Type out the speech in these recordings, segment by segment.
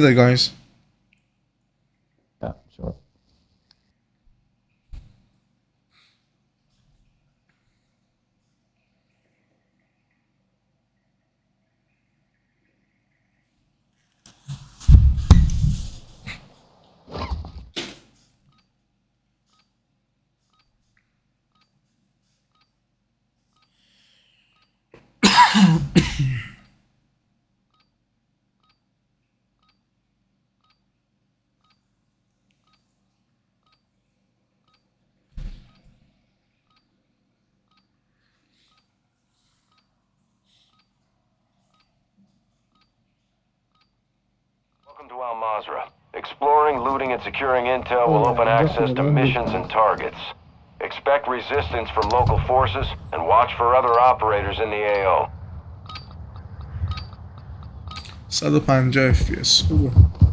there, guys. Yeah, sure. Welcome to Al Mazrah. Exploring, looting, and securing intel will open access to missions and targets. Expect resistance from local forces and watch for other operators in the AO. 150 FPS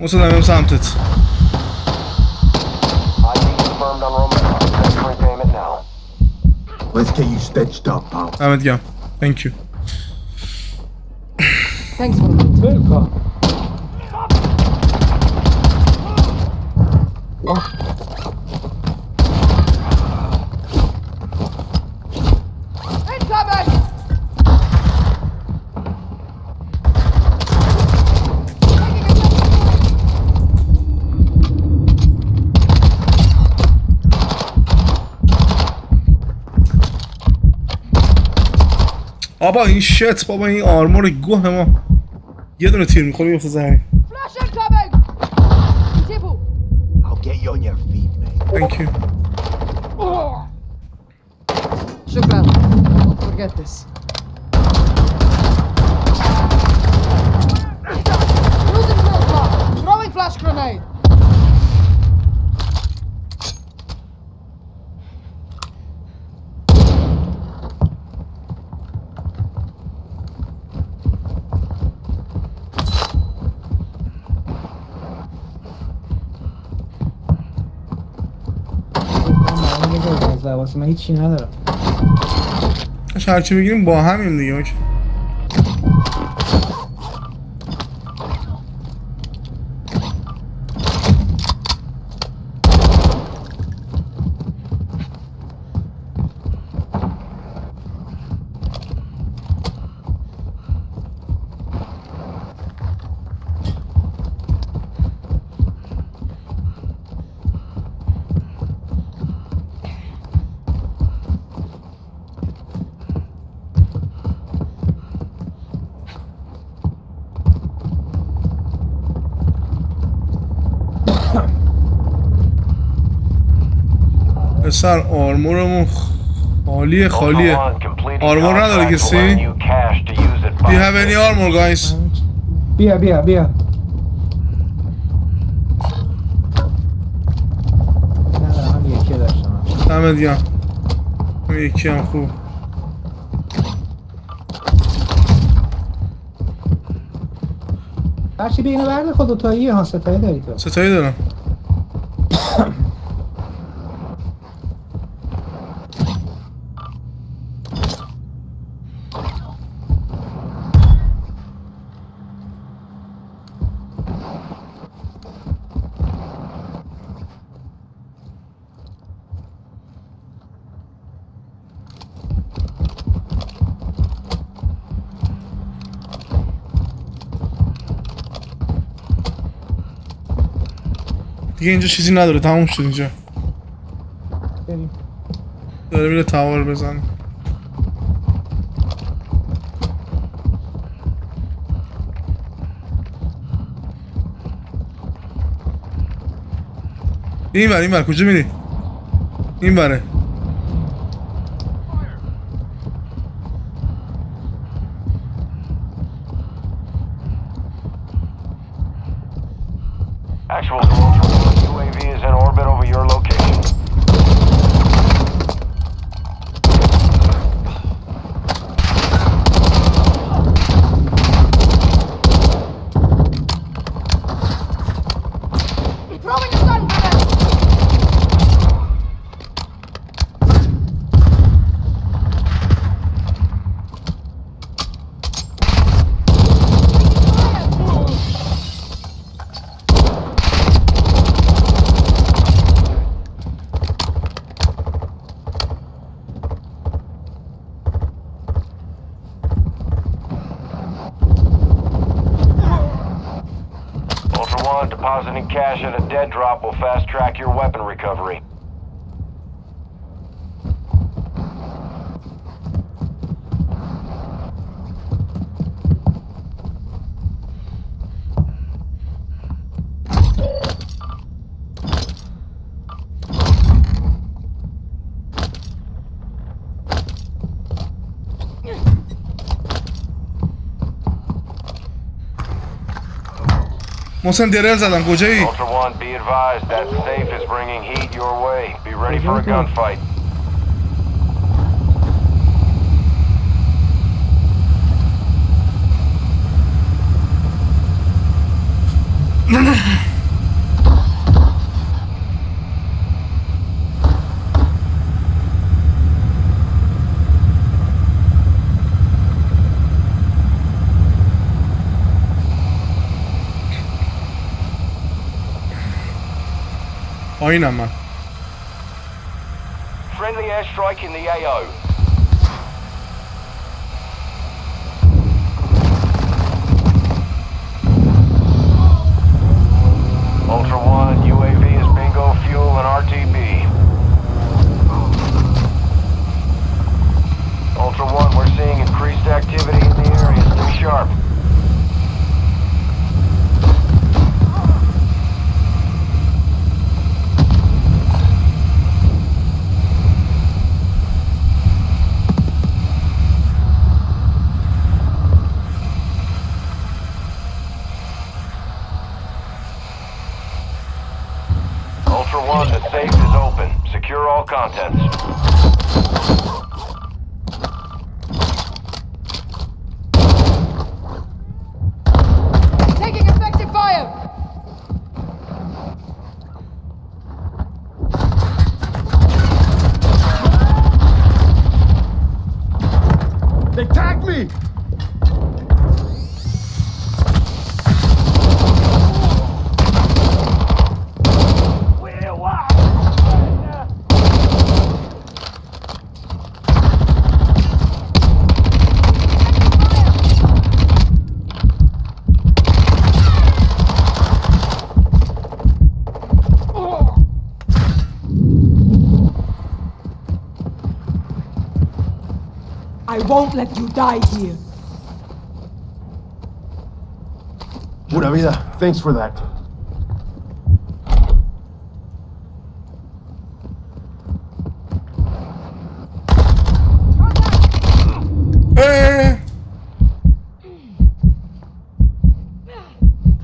Muszę na nią zamtyć. Let's get you stitched up, pal. Ahmed, yeah. Thank you. Thanks for the. آبا این شت بابا این آرمور گوه ما یه دونه تیر میخوره میفته زمین Flash incoming! Tipu! I'll get you on your feet, mate. Thank you Shukran. Don't forget this. لباس من هیچی ندارم هرچی بگیریم با همیم دیگه اوکی. پسر آرمورمون خالیه. خالیه آرمور نداره کسی؟ Do you have any armor guys? بیا بیا بیا ندارم هم یکی داشتم دمت گرم. اون یکی هم خوب. هرچی به اینو برده خود دوتاییه ها ستایی داری تو. ستایی دارم. دیگه اینجا چیزی نداره تموم شد اینجا. بریم. داره میره تاور بزنه. این بر این بر کجا میری؟ این بره depositing cash at a dead drop will fast track your weapon recovery. Ultra One, be advised that safe is bringing heat your way. Be ready for a gunfight. Oynama. Friendly airstrike in the AO. Won't let you die here. Pura vida, thanks for that. Eh.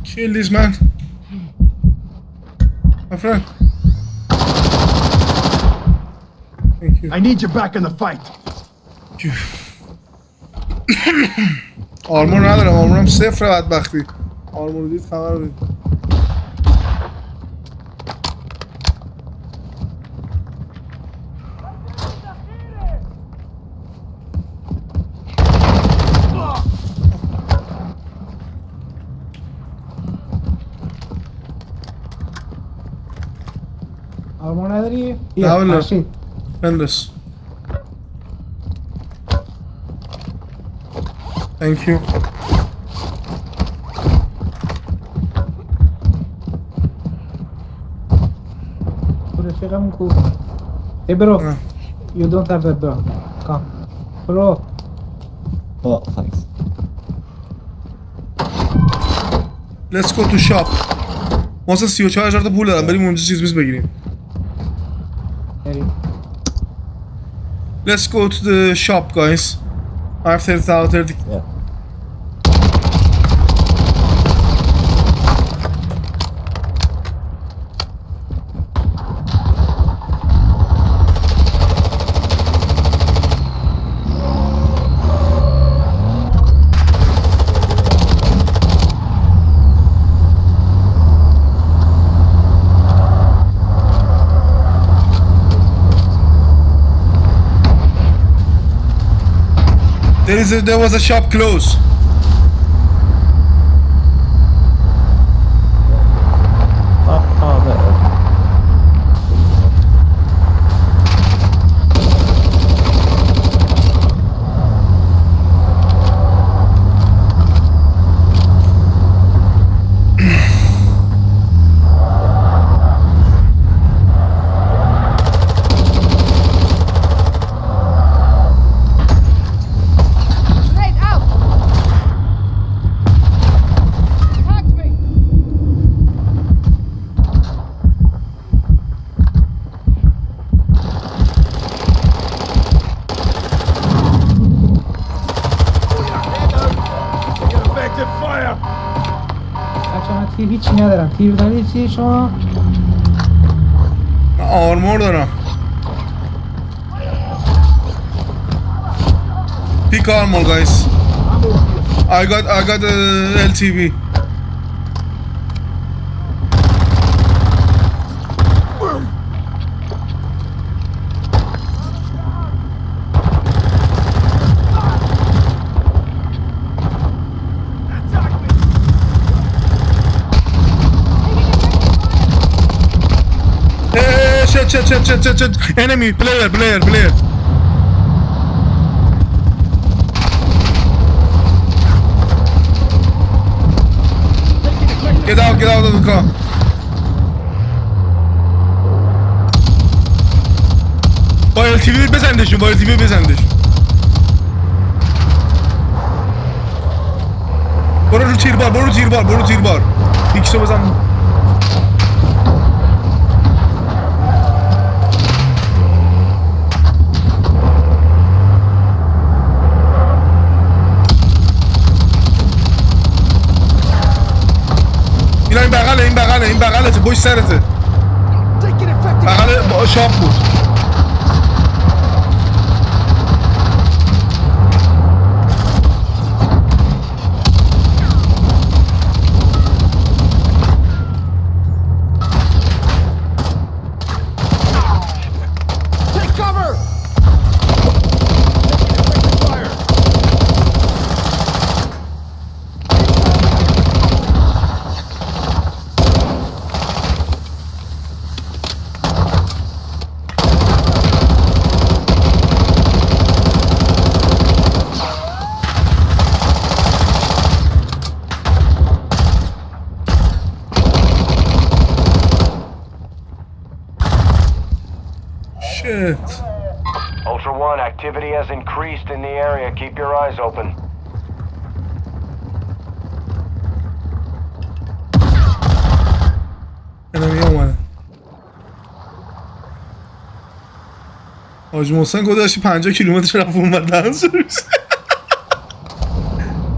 Kill this man. My friend. Thank you. I need you back in the fight. آرمور ندارم آرمورم صفر بدبختی آرمور دید خبر بدید آرمور نداری؟ نه بیا والا. Thank you. رفیقمون کو Hey bro, آه. you don't have a bro. Come. Bro, Oh, thanks. Let's go to shop واسه 34 هزار تا پول دارم بریم اونجا چیز میز بگیریم بریم. Let's go to the shop guys I have 30,000 30 Yeah. There is a, there was a shop close شما؟ من آرمور دارم Pick armor guys I got I got uh, LTV Hey, shit, shit, shit, shit, shit, shit. Enemy, player, player, player. Get out, get out of the car. با LTV بزندشون با LTV بزندش برو رو تیربار برو رو تیربار برو رو تیربار ایکسو بزن اینا این بغله این بغله این بغلته پشت سرته. بغل شاپ بود. Increased in the area. Keep your eyes open. enemy اومده حاج محسن گذاشتی 50 کیلومتر رفت اومد دهن سرویس.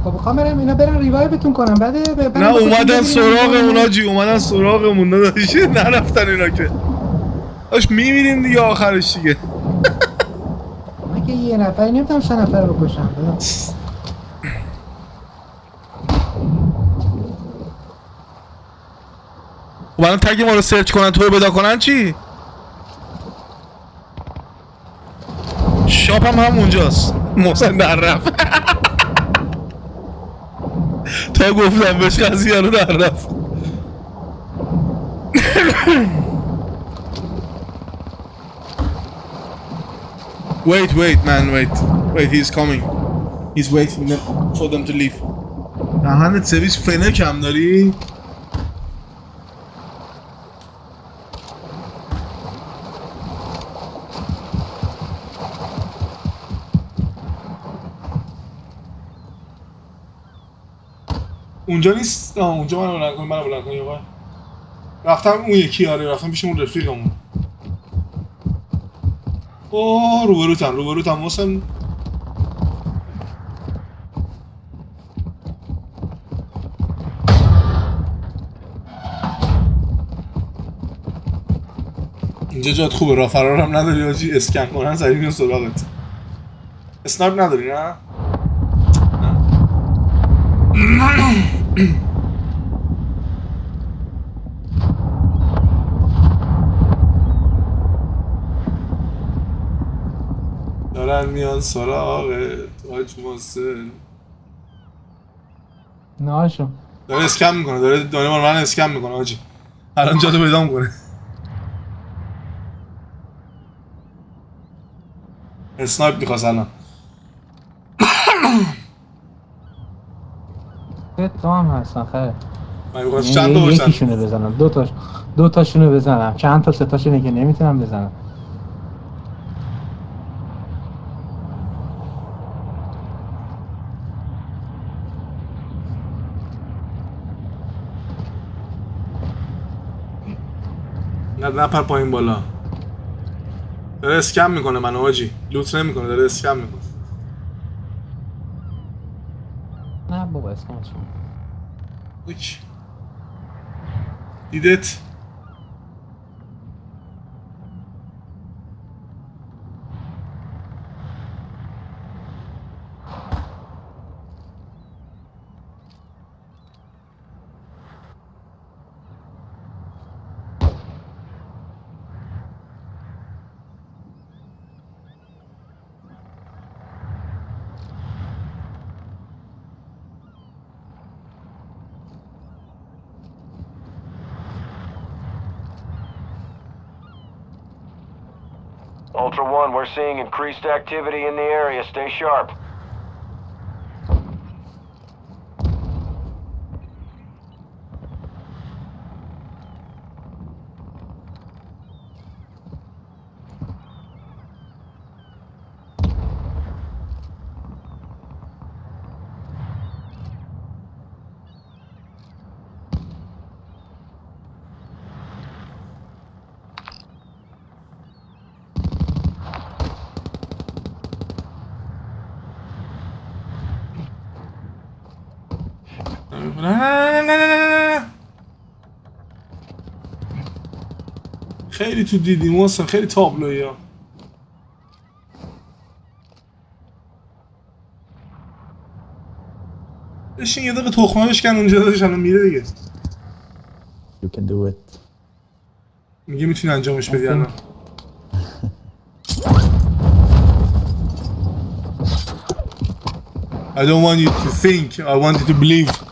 خب کامرم اینا برن ریوایوتون کنم بعد نه اومدن سراغ اونا جی اومدن سراغمون داداش. نرفتن اینا که. داش میمیریم دیگه آخرش دیگه. یه نفر نمی‌تونم سه نفر رو بکشم خب الان تگ ما رو سرچ کنن تو رو پیدا کنن چی؟ شاپ هم همونجاست. محسن در رفت. تا گفتم بهش قضیه رو در رفت. Wait, wait, man, wait. Wait, he's coming. He's waiting for them to leave. دهنت سرویس فنه کم داری؟ اونجا نیست آه اونجا من بلند کنیم من بلند کنیم رفتم اون یکی آره رفتم پیش اون رفیقمون اوه روبروتم روبروتم محسن اینجا جات خوبه راه فرارم نداری آجی؟ اسکن کنن سریع میان سراغت. اسنایپ نداری نه؟ دارن میان سراغت حاج محسن. نه هاشم داره اسکم می‌کنه داره داره مال من اسکم می‌کنه آجی. الان جاتو پیدا می‌کنه. اسنایپ می‌خواست الان. سه تا هم هستن خیلی من می‌خواست چند تا باشن یکیشونو بزنم. دو تاش دو تاشونو بزنم. چند تا سه تاشونه که نمی‌تونم بزنم. نپر پایین بالا. داره اسکم می‌کنه منو آجی. لوت نمی‌کنه داره اسکم می‌کنه. نه بابا اسمش اوکی. دیدت؟ Increased activity in the area. Stay sharp. نه نه نه نه نه نه نه. خیلی تو دیدی محسن خیلی تابلویی ها بشین یه دقیقه تخمه بشکن اونجا دادش الان میره دیگه You can do it. میگه می‌تونی انجامش بدی الان I don't want you to think, I want you to believe.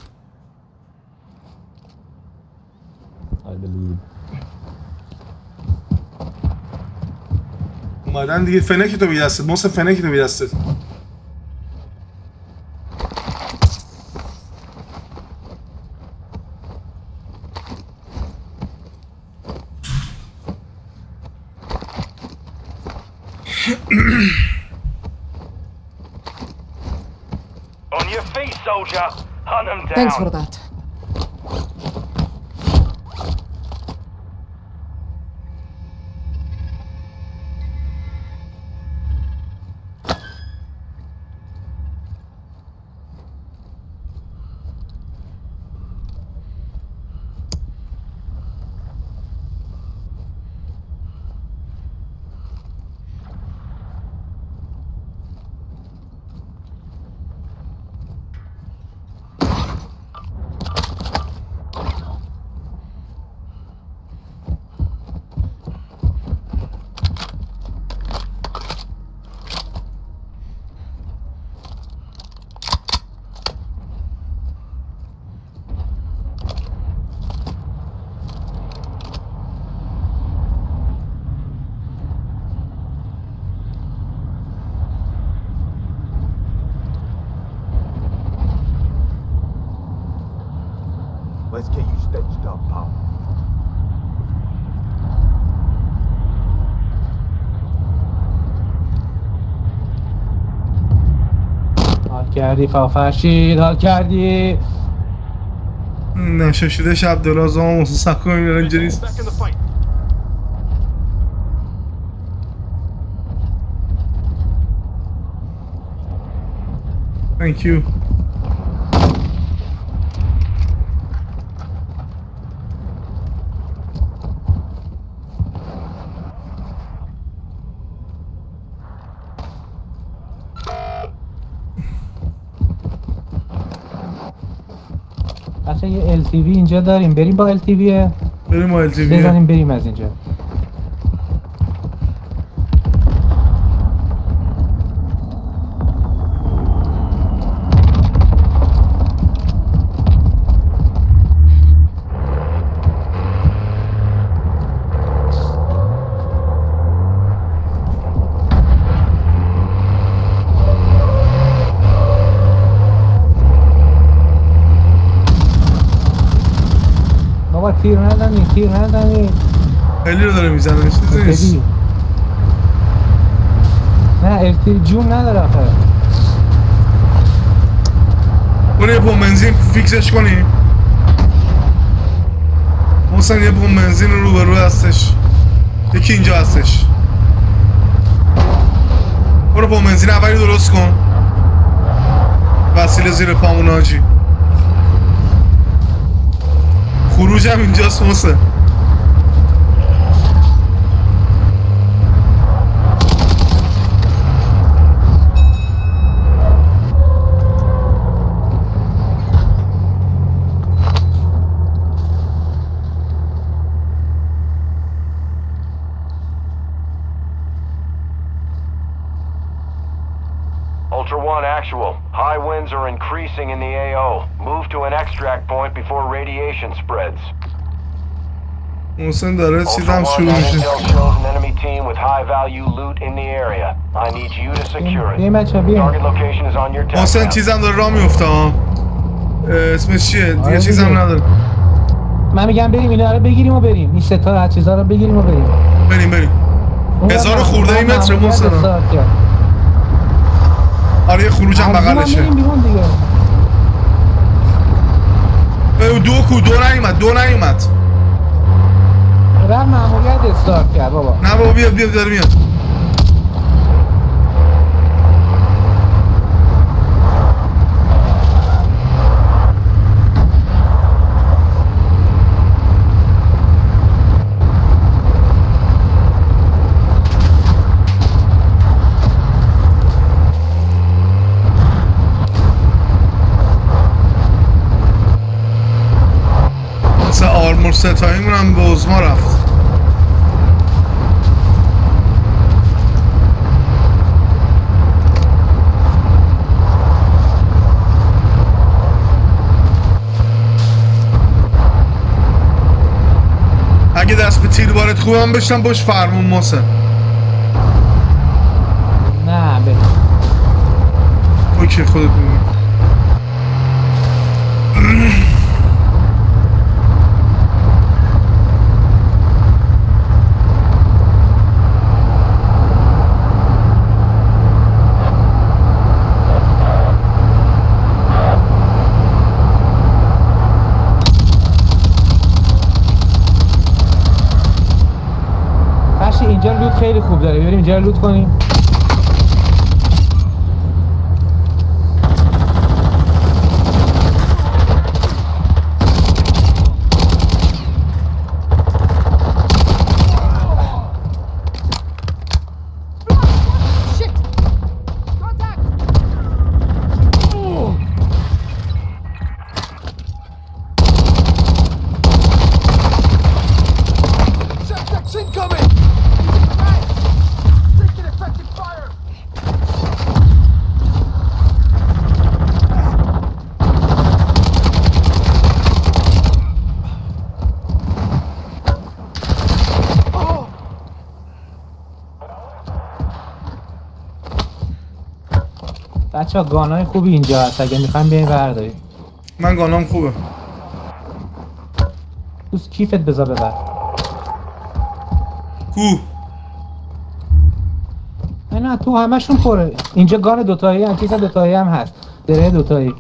اومدن دیگه فنکی تو بی دستت محسن فنکی تو بی دستت On your feet, soldier. Hunt them down. Thanks for that. کردی فافرشید حال کردی. نشاشیده شب دراز ها موسو سکو این اینجا نیست. Thank you. LTV اینجا داریم. بریم با LTV بریم التیویه بزنیم بریم از اینجا. تیر ندنی تیر ندنی خیلی رو داره می‌زنه چیزی نیست. نه LTV جون نداره آخه. برو یه پمپ بنزین فیکسش کنیم محسن یه پمپ بنزین رو روبرو هستش. یکی اینجا هستش. برو پمپ بنزین اولی درست کن. وسیله زیر پامون آجی. Coruja vendia sonsa. Ultra One actual. High winds are increasing in the AO. To an extract point before radiation spreads. محسن داره چیز Ultra هم One, شروع میشه intel shows an enemy team with high value loot in the area. I need you to secure بیایم it. بچه بیایم Target location is on your tech محسن. چیزم داره راه میفته ها اسمش چیه دیگه آره چیزم دیگه. نداره من میگم بریم اینا رو بگیریم و بریم این ستا از چیزا رو بگیریم و بریم بریم بریم هزار خورده ای متر محسن. آره یه خروج هم بغلشه بریم بیرون دیگه دو کو دو نیومد دو نیومد. رفت مأموریت استارت کرد بابا. نه بابا بیا بیا داره میاد مثل آرمور ستاییمون هم به ازما رفت. اگه دست به تیر بارت خوبم بشتم باش فرمون محسن. نه بریم اوکی خودت فرشی اینجا لوت خیلی خوب داره. بریم اینجا لوت کنیم. بچه ها گانای خوبی اینجا هست. اگه می‌خوایم بیایم برداریم. من گانام خوبه. دوست کیفت بذار ببر. کو؟ نه نه تو همشون پره اینجا گان دوتایی هم چیز دوتایی هم هست. دره دوتایی.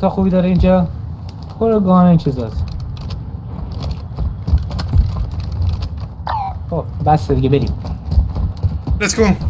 لوتا خوبی داره اینجا؟ برو گانه این چیزاست خب بس دیگه بریم. Let's go.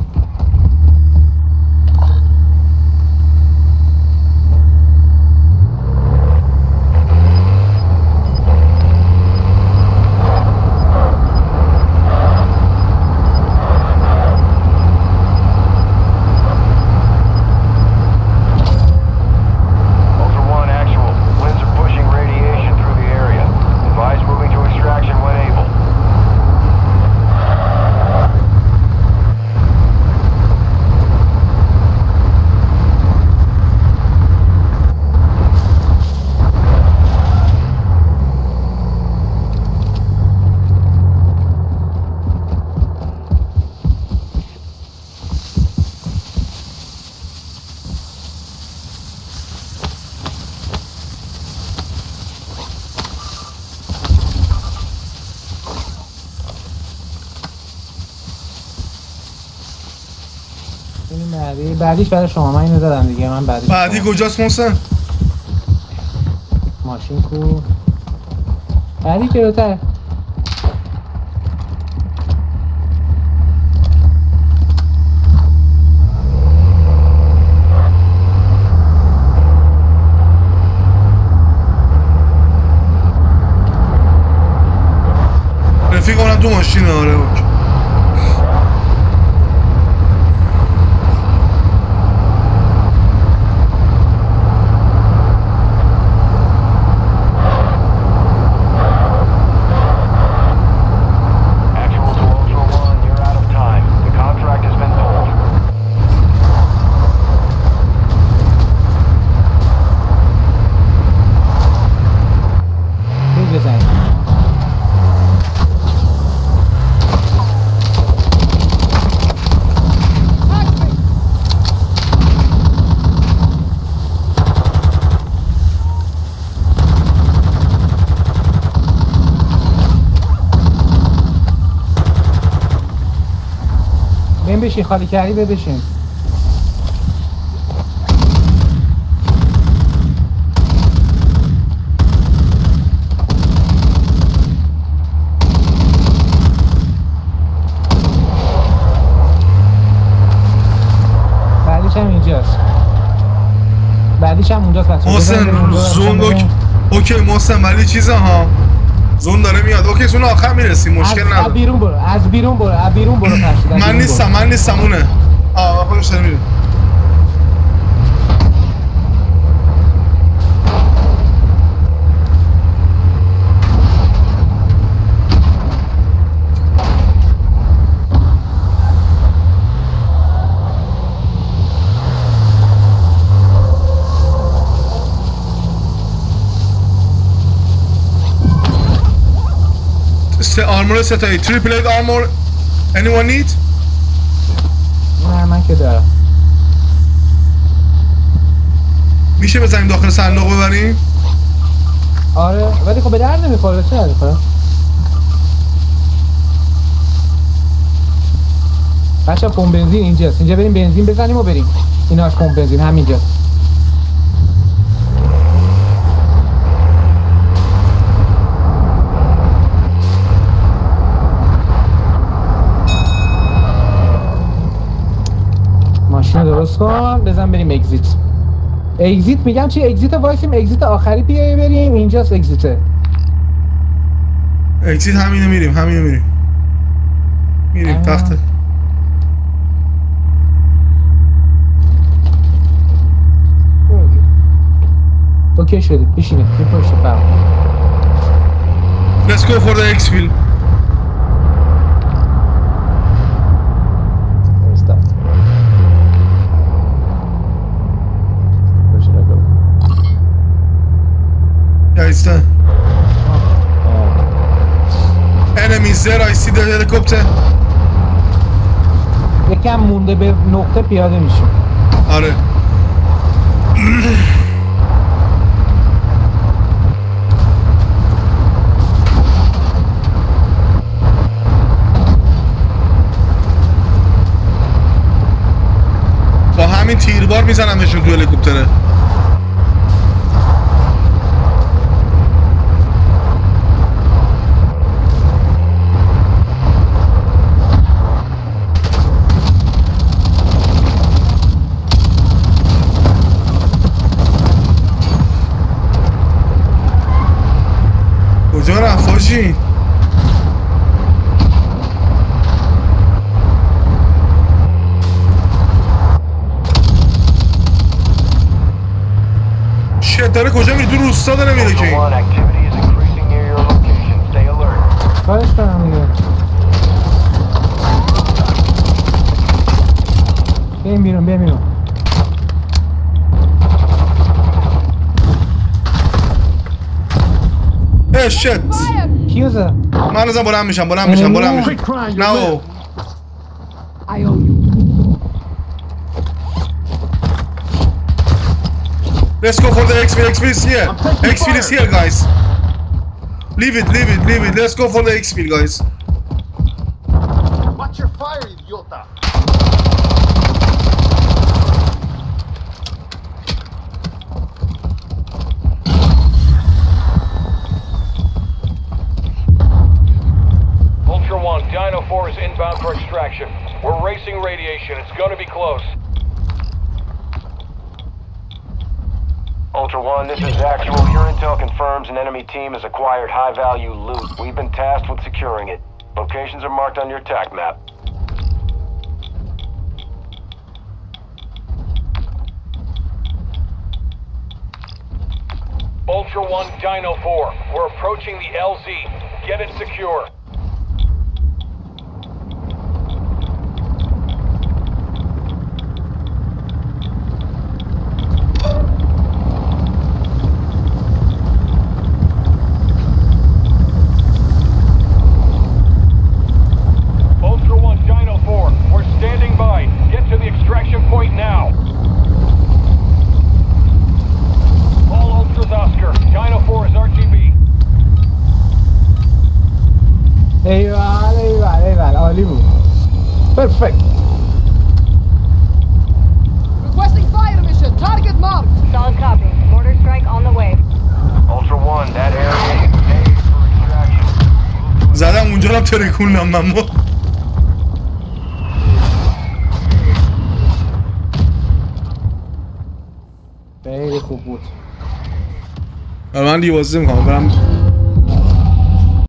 بعدیش برای شما من اینو دادم دیگه من بعدی شما. کجاست محسن؟ ماشین کو بعدی جلوتر رفیق اونم تو ماشینه آره اوکی. بشین خالی کردی بشین بعدیش هم اینجاست. بعدیش هم اونجاست. محسن zone okay okay محسن ولی چیزه ها؟ zone داره میاد. okay zone آخر می‌رسیم مشکل از, از نداره. بیرون برو از بیرون برو از بیرون برو من. نیستم من نیستم اونه. آه خودش داره میره. سه آرمور ستایی تریپل آرمور. Anyone need? نه من که دارم. میشه بزنیم داخل صندوق ببریم؟ آره ولی خب به درد نمی‌خوره چه درد می‌خوره بچه پمپ بنزین اینجاست. اینجا بریم بنزین بزنیم و بریم. ایناش پمپ بنزین همینجاست ماشین رو درست کن بزن بریم exit. exit میگم چی؟ exit وایسیم exit آخری بیای بریم. اینجاست exit ه exit همینو میریم همینو میریم. میریم آه. تخت okay شده بشینید بی پشت فرم Let's go for the exfil Guys, enemies there, I see the helicopter. یکم مونده به نقطه پیاده میشیم آره. با همین تیربار میزنمشون تو هلیکوپتره. کجا رفت حاجی شت داره کجا میره؟ تو روستا داره میره که. Alert. خواهش کنم دیگه. بیاین بیرون بیرون. اه شت کیو زد من ازم بلند میشم بلند میشم بلند میشم Quit crying, نه you او. I owe you. Let's go for the exfil. Exfil is here. Exfil is here, guys. Leave it, leave it, leave it. Let's go for the exfil, guys. Radiation. It's gonna be close. Ultra One, this is actual. Your intel confirms an enemy team has acquired high-value loot. We've been tasked with securing it. Locations are marked on your TAC map. Ultra One, Dino 4. We're approaching the LZ. Get it secure. با خیلی خوب بود. آره، من دیگه بازی می‌کنم برم.